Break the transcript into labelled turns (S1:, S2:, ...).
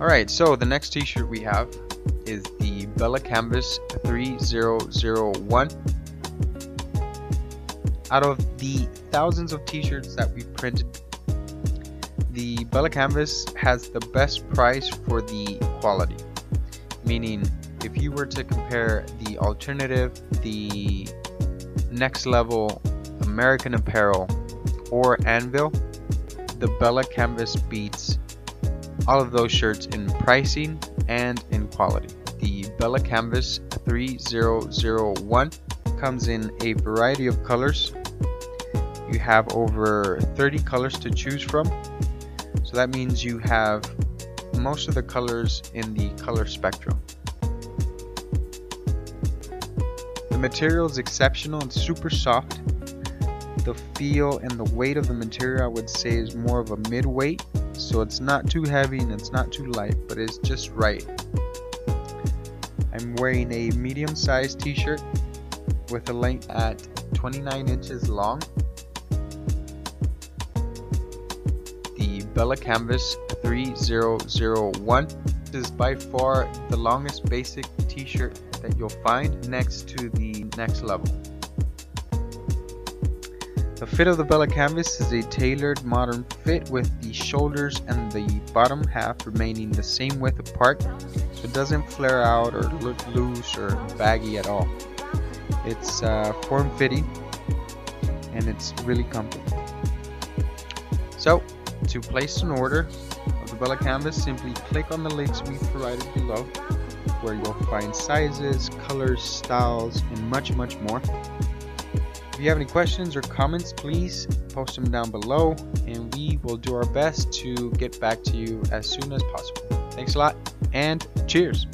S1: Alright, so the next t-shirt we have is the Bella Canvas 3001. Out of the thousands of t-shirts that we printed, the Bella Canvas has the best price for the quality. Meaning, if you were to compare the alternative, the next level American Apparel, or Anvil, the Bella Canvas beats all of those shirts in pricing and in quality. The Bella Canvas 3001 comes in a variety of colors. You have over 30 colors to choose from. So that means you have most of the colors in the color spectrum. The material is exceptional and super soft. The feel and the weight of the material I would say is more of a mid-weight. So it's not too heavy and it's not too light but it's just right. I'm wearing a medium sized t-shirt with a length at 29 inches long. The Bella Canvas 3001 is by far the longest basic t-shirt that you'll find next to the next level the fit of the Bella canvas is a tailored modern fit with the shoulders and the bottom half remaining the same width apart so it doesn't flare out or look loose or baggy at all. It's uh, form fitting and it's really comfy. So to place an order of the Bella canvas simply click on the links we provided below where you'll find sizes, colors, styles and much much more. If you have any questions or comments, please post them down below and we will do our best to get back to you as soon as possible. Thanks a lot and cheers!